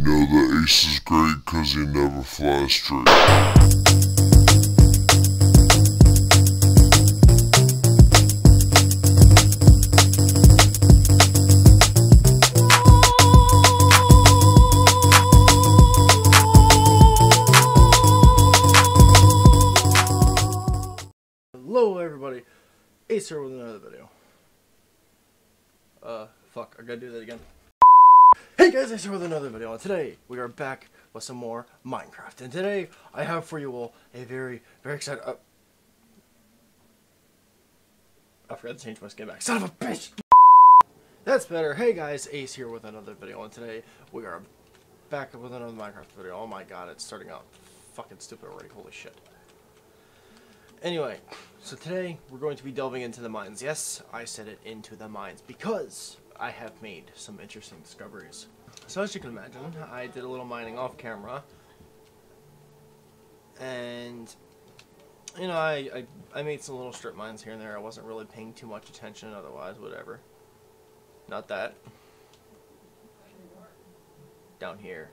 Know the ace is great cause he never flies straight. Guys, here with another video, and today we are back with some more Minecraft. And today, I have for you all a very, very excited... Uh, I forgot to change my skin back. Son of a bitch! That's better. Hey guys, Ace here with another video, and today we are back with another Minecraft video. Oh my god, it's starting out fucking stupid already. Holy shit. Anyway, so today we're going to be delving into the mines. Yes, I said it into the mines because I have made some interesting discoveries. So as you can imagine, I did a little mining off camera. And, you know, I, I, I made some little strip mines here and there. I wasn't really paying too much attention otherwise, whatever. Not that. Down here.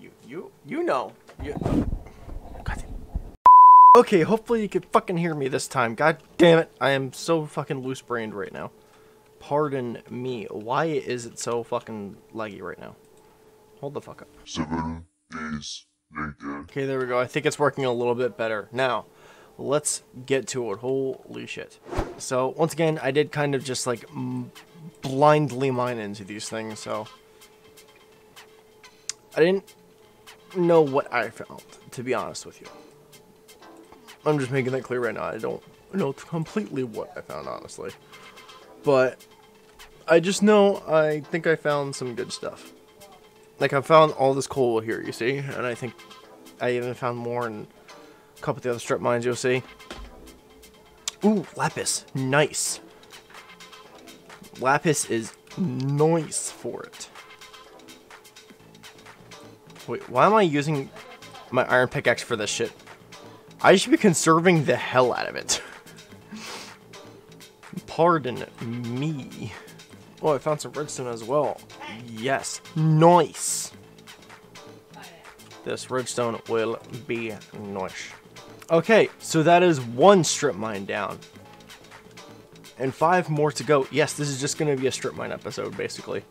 You, you, you know. You, Okay, hopefully you can fucking hear me this time. God damn it. I am so fucking loose brained right now. Pardon me. Why is it so fucking laggy right now? Hold the fuck up. Seven days later. Okay, there we go. I think it's working a little bit better. Now, let's get to it. Holy shit. So, once again, I did kind of just like m- blindly mine into these things, so. I didn't know what I found, to be honest with you. I'm just making that clear right now. I don't know completely what I found, honestly. But I just know I think I found some good stuff. Like, I found all this coal here, you see? And I think I even found more in a couple of the other strip mines you'll see. Ooh, lapis. Nice. Lapis is nice for it. Wait, why am I using my iron pickaxe for this shit? I should be conserving the hell out of it. Pardon me. Oh, I found some redstone as well. Yes. Nice. This redstone will be nice. Okay, so that is one strip mine down. And five more to go. Yes, this is just going to be a strip mine episode, basically.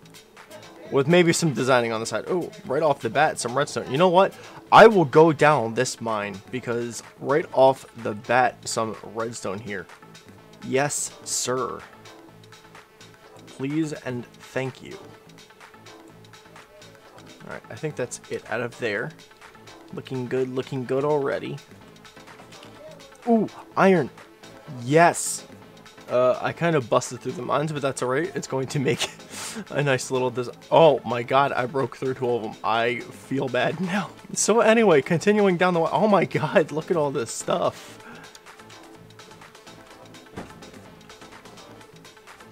With maybe some designing on the side. Oh, right off the bat, some redstone. You know what? I will go down this mine because right off the bat, some redstone here. Yes, sir. Please and thank you. Alright, I think that's it out of there. Looking good, looking good already. Ooh, iron. Yes. Uh, I kind of busted through the mines, but that's alright. It's going to make a nice little Oh my god, I broke through two of them. I feel bad now. So anyway, continuing down the. Oh my god, look at all this stuff.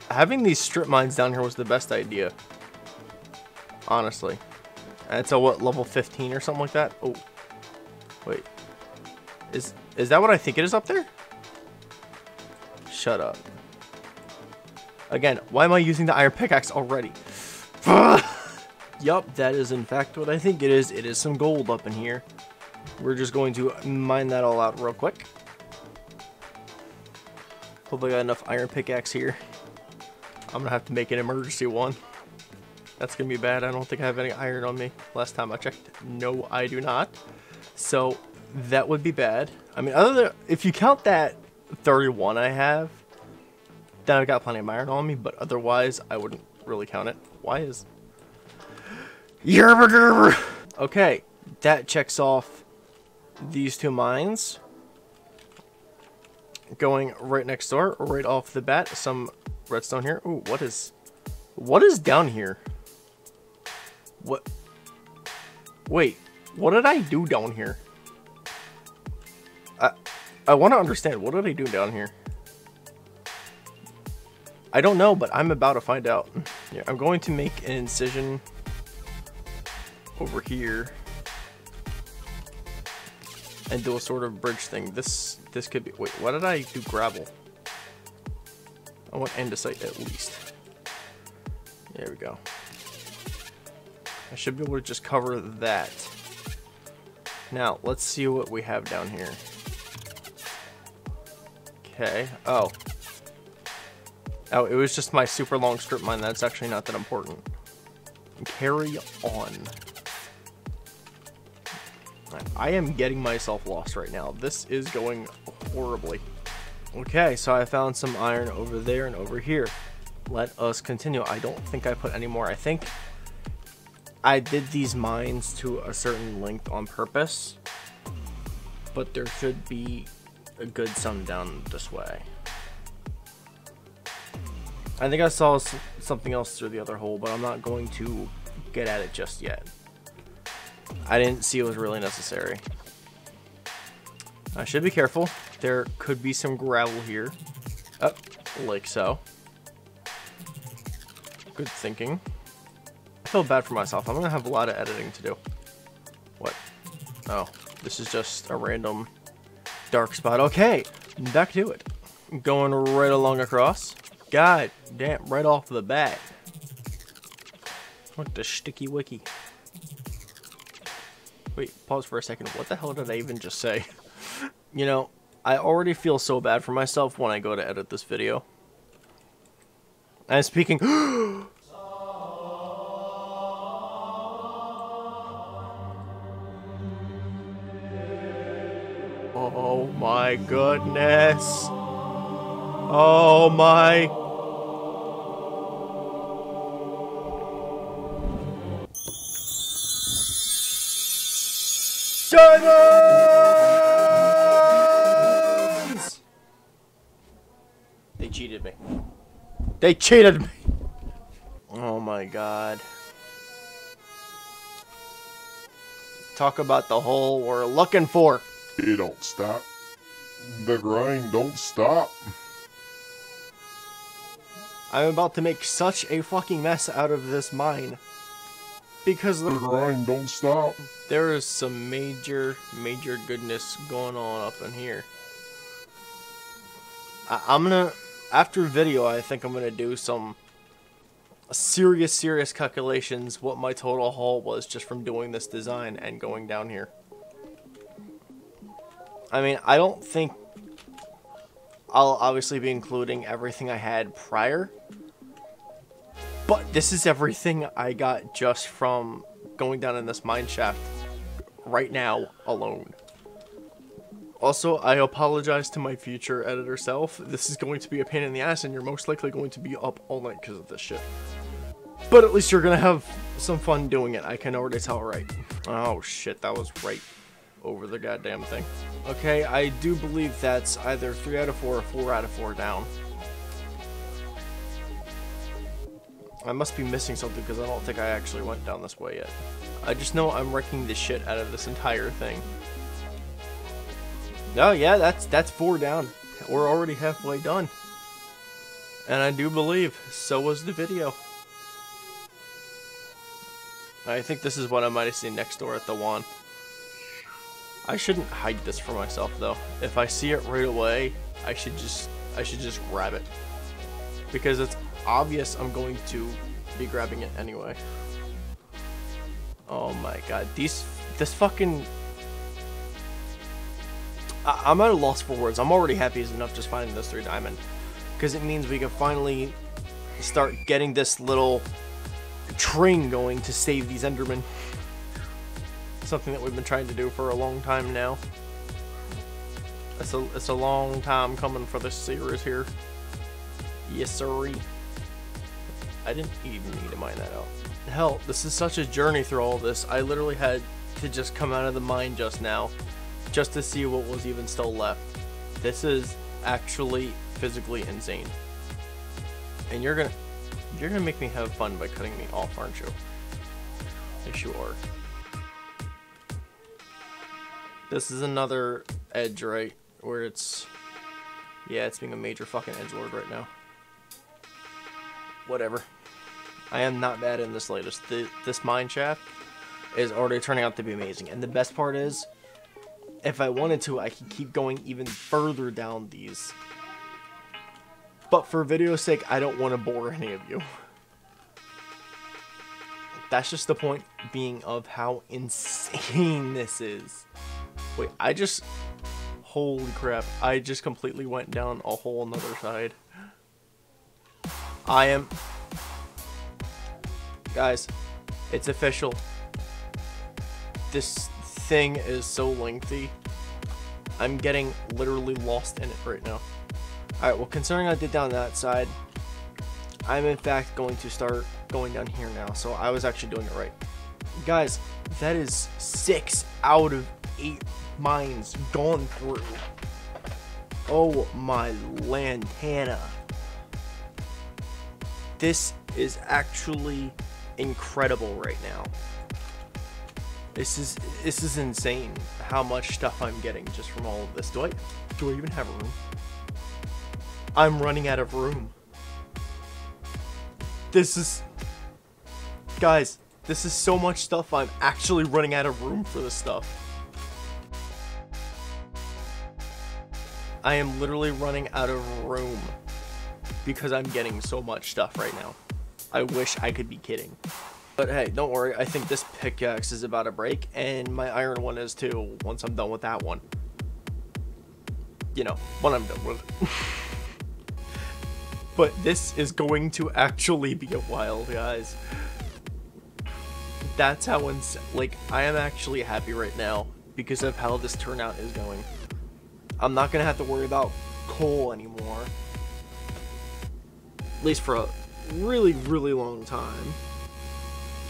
Having these strip mines down here was the best idea. Honestly. It's a what, level 15 or something like that? Oh. Wait. Is is that what I think it is up there? Shut up. Again, why am I using the iron pickaxe already? yup, that is in fact what I think it is. It is some gold up in here. We're just going to mine that all out real quick. Hope I got enough iron pickaxe here. I'm gonna have to make an emergency one. That's gonna be bad. I don't think I have any iron on me. Last time I checked, no, I do not. So that would be bad. I mean, other than if you count that 31 I have, then I've got plenty of iron on me. But otherwise, I wouldn't really count it. Why is? Okay, that checks off these two mines. Going right next door, right off the bat, some redstone here. Ooh, what is, what is down here? What? Wait, what did I do down here? I, I want to understand. What did I do down here? I don't know, but I'm about to find out. Yeah, I'm going to make an incision over here and do a sort of bridge thing. This this could be. Wait, why did I do gravel? I want andesite at least. There we go. I should be able to just cover that. Now, let's see what we have down here. Okay. Oh. Oh, it was just my super long strip mine. That's actually not that important. Carry on. I am getting myself lost right now. This is going horribly. Okay, so I found some iron over there and over here. Let us continue. I don't think I put any more. I think I did these mines to a certain length on purpose. But there should be a good sum down this way. I think I saw something else through the other hole, but I'm not going to get at it just yet. I didn't see it was really necessary. I should be careful. There could be some gravel here. Oh, like so. Good thinking. I feel bad for myself. I'm to have a lot of editing to do. What? Oh, this is just a random dark spot. Okay, back to it. Going right along across. God damn, right off the bat. What the sticky wiki. Wait, pause for a second. What the hell did I even just say? you know, I already feel so bad for myself when I go to edit this video. I'm speaking... Oh my goodness. Oh my. Diamonds! They cheated me. They cheated me. Oh my god. Talk about the hole we're looking for. It don't stop. The grind don't stop. I'm about to make such a fucking mess out of this mine. Because the, the grind don't stop. There is some major, major goodness going on up in here. I I'm gonna, after video, I think I'm gonna do some serious, serious calculations what my total haul was just from doing this design and going down here. I mean, I don't think I'll obviously be including everything I had prior. But this is everything I got just from going down in this mine shaft right now alone. Also, I apologize to my future editor self. This is going to be a pain in the ass and you're most likely going to be up all night because of this shit. But at least you're going to have some fun doing it. I can already tell right. Oh shit, that was right over the goddamn thing. Okay, I do believe that's either 3 out of 4 or 4 out of 4 down. I must be missing something because I don't think I actually went down this way yet. I just know I'm wrecking the shit out of this entire thing. Oh yeah, that's that's 4 down. We're already halfway done. And I do believe so was the video. I think this is what I might have seen next door at the one. I shouldn't hide this for myself though. If I see it right away, I should just I should just grab it. Because it's obvious I'm going to be grabbing it anyway. Oh my god, these this fucking I, I'm at a loss for words. I'm already happy enough just finding this three diamond. Because it means we can finally start getting this little train going to save these Endermen something that we've been trying to do for a long time now. It's a, it's a long time coming for this series here. Yes, sirree. I didn't even need to mine that out. Hell, this is such a journey through all this. I literally had to just come out of the mine just now, just to see what was even still left. This is actually physically insane. And you're gonna, you're gonna make me have fun by cutting me off, aren't you? Yes, you are. This is another edge, right? Where it's... Yeah, it's being a major fucking edge lord right now. Whatever. I am not bad in this latest. The, this mine shaft is already turning out to be amazing. And the best part is, if I wanted to, I could keep going even further down these. But for video's sake, I don't want to bore any of you. that's just the point being of how insane this is. Wait, I just... Holy crap, I just completely went down a whole another side. I am... Guys, it's official. This thing is so lengthy. I'm getting literally lost in it right now. Alright, well considering I did down that side, I'm in fact going to start going down here now. So I was actually doing it right. Guys, that is six out of eight mines gone through. Oh my lantana. This is actually incredible right now. This is this is insane how much stuff I'm getting just from all of this. Do I do I even have room? I'm running out of room. This is Guys, this is so much stuff I'm actually running out of room for this stuff. I am literally running out of room because I'm getting so much stuff right now. I wish I could be kidding. But hey, don't worry, I think this pickaxe is about to break, and my iron one is too, once I'm done with that one. You know, when I'm done with it. but this is going to actually be a while, guys. That's how ins- like, I am actually happy right now because of how this turnout is going. I'm not gonna have to worry about coal anymore. At least for a really, really long time.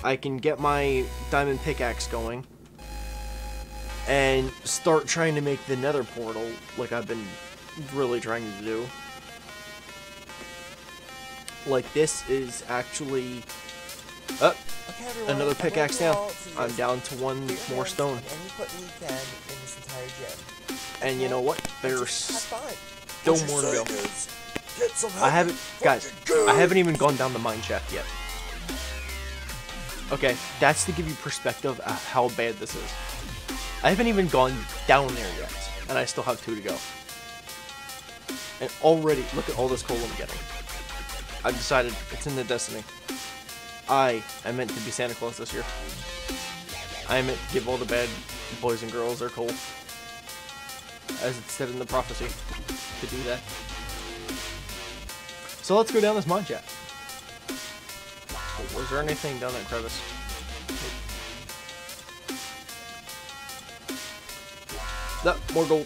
I can get my diamond pickaxe going and start trying to make the nether portal like I've been really trying to do. Like this is actually up oh, okay, everyone, another pickaxe down. I'm down to one more stone. And you know what? There's still more to go. I haven't, guys, I haven't even gone down the mine shaft yet. Okay, that's to give you perspective of how bad this is. I haven't even gone down there yet, and I still have two to go. And already, look at all this coal I'm getting. I've decided it's in the destiny. I am meant to be Santa Claus this year. I am meant to give all the bad boys and girls their coal. As it said in the prophecy, to do that. So let's go down this mine shaft. Was there anything down that crevice? No, more gold.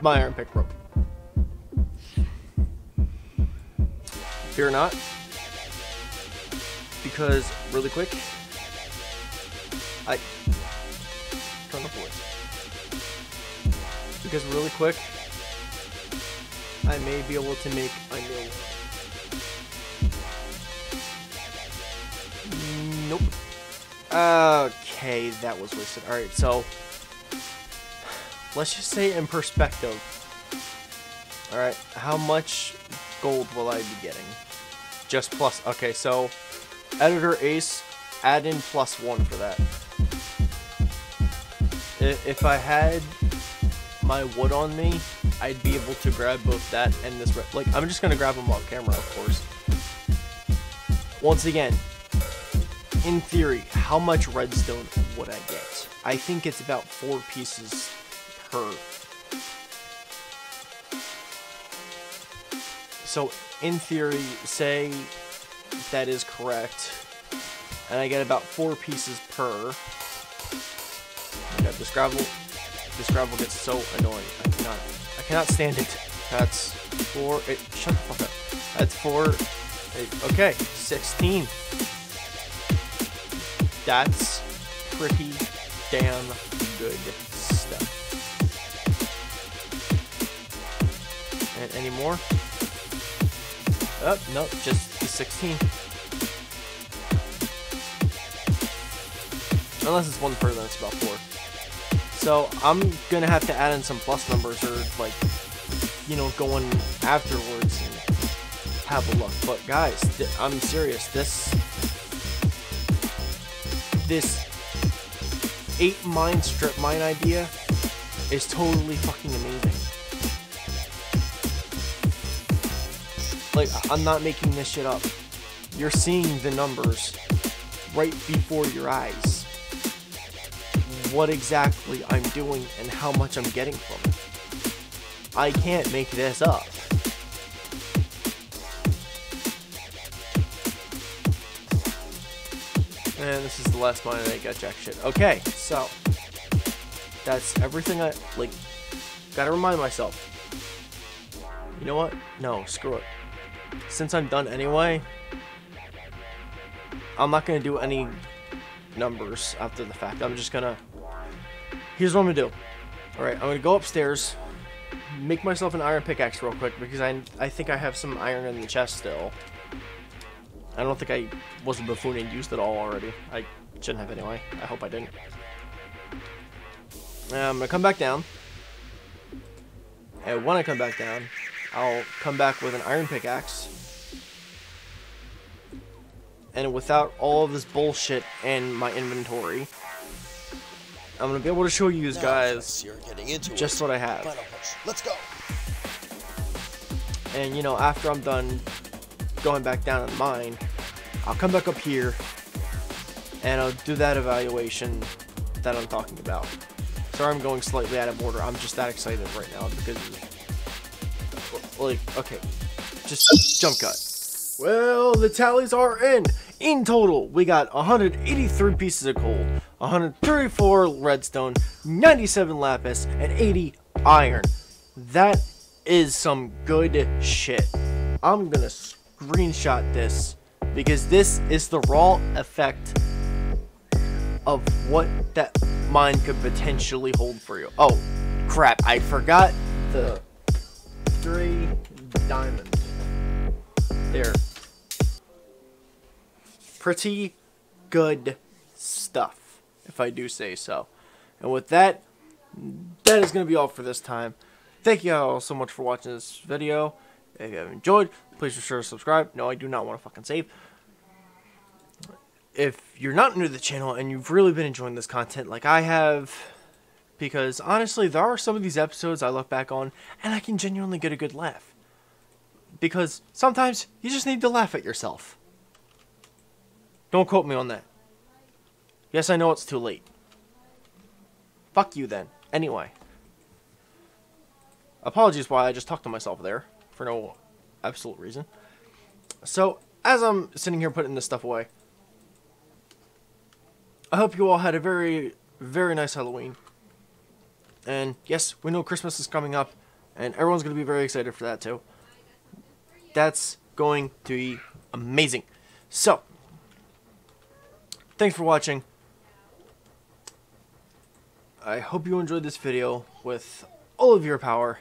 My iron pick broke. Fear not. Because, really quick, I turn the voice. Because really quick, I may be able to make a new. Nope. Okay, that was wasted. Alright, so let's just say in perspective. Alright, how much gold will I be getting? Just plus. Okay, so editor ace, add in plus one for that. If I had my wood on me, I'd be able to grab both that and this. Like, I'm just going to grab them off camera, of course. Once again, in theory, how much redstone would I get? I think it's about four pieces per. So, in theory, say that is correct, and I get about four pieces per. This gravel. This gravel gets so annoying. I cannot I cannot stand it. That's four. Eight, shut the fuck up. That's four. Eight, okay, 16. That's pretty damn good stuff. And any more? Oh, no, just the 16. Unless it's one further, it's about four. So I'm gonna have to add in some plus numbers or like, you know, going afterwards and have a look. But guys, I'm serious. This this eight mine strip mine idea is totally fucking amazing. Like, I'm not making this shit up. You're seeing the numbers right before your eyes. What exactly I'm doing and how much I'm getting from it. I can't make this up. And this is the last mine I got jack shit. Okay, so that's everything I like gotta remind myself. You know what? No, screw it. Since I'm done anyway, I'm not gonna do any numbers after the fact. I'm just gonna here's what I'm gonna do. Alright, I'm gonna go upstairs, make myself an iron pickaxe real quick because I I think I have some iron in the chest still. I don't think I was a buffoon and used it all already. I shouldn't have anyway. I hope I didn't. Uh, I'm gonna come back down. And when I come back down, I'll come back with an iron pickaxe. And without all of this bullshit in my inventory, I'm gonna be able to show you guys just what I have. Let's go. And you know, after I'm done going back down in the mine, I'll come back up here and I'll do that evaluation that I'm talking about. Sorry I'm going slightly out of order. I'm just that excited right now because, like, okay, just jump cut. Well, the tallies are in. In total, we got 183 pieces of coal, 134 redstone, 97 lapis, and 80 iron. That is some good shit. I'm gonna screenshot this because this is the raw effect of what that mine could potentially hold for you. Oh, crap, I forgot the three diamond. There. Pretty good stuff, if I do say so. And with that, that is going to be all for this time. Thank you all so much for watching this video. If you have enjoyed, please be sure to subscribe. No, I do not want to fucking save. If you're not new to the channel and you've really been enjoying this content like I have, because honestly, there are some of these episodes I look back on and I can genuinely get a good laugh. Because sometimes you just need to laugh at yourself. Don't quote me on that. Yes, I know it's too late. Fuck you then. Anyway. Apologies why I just talked to myself there for no absolute reason. So, as I'm sitting here putting this stuff away, I hope you all had a very, very nice Halloween. And yes, we know Christmas is coming up, and everyone's going to be very excited for that too. That's going to be amazing. So, thanks for watching. I hope you enjoyed this video with all of your power.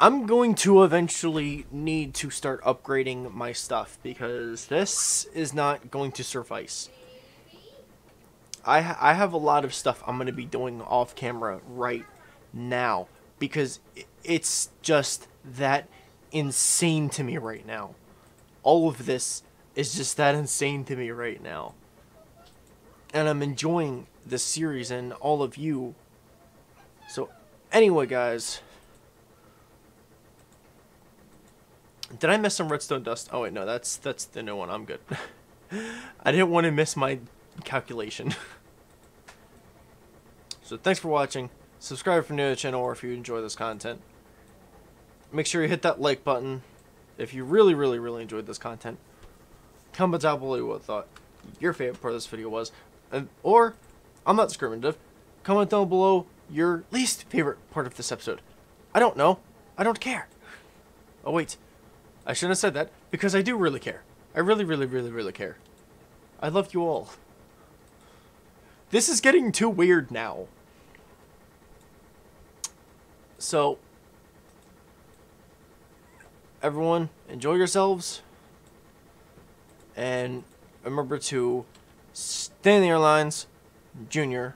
I'm going to eventually need to start upgrading my stuff because this is not going to suffice. I, ha I have a lot of stuff I'm going to be doing off camera right now because it's just that insane to me right now. All of this is just that insane to me right now. And I'm enjoying this series and all of you. So, anyway, guys. Did I miss some redstone dust? Oh wait, no, that's that's the new one. I'm good. I didn't want to miss my calculation. so thanks for watching. Subscribe you're new to the channel or if you enjoy this content. Make sure you hit that like button if you really, really, really enjoyed this content. Comment down below what thought your favorite part of this video was. Or, I'm not discriminative, comment down below your least favorite part of this episode. I don't know. I don't care. Oh wait, I shouldn't have said that, because I do really care. I really, really, really, really care. I love you all. This is getting too weird now. So, everyone, enjoy yourselves. And remember to stay in the airlines, Junior,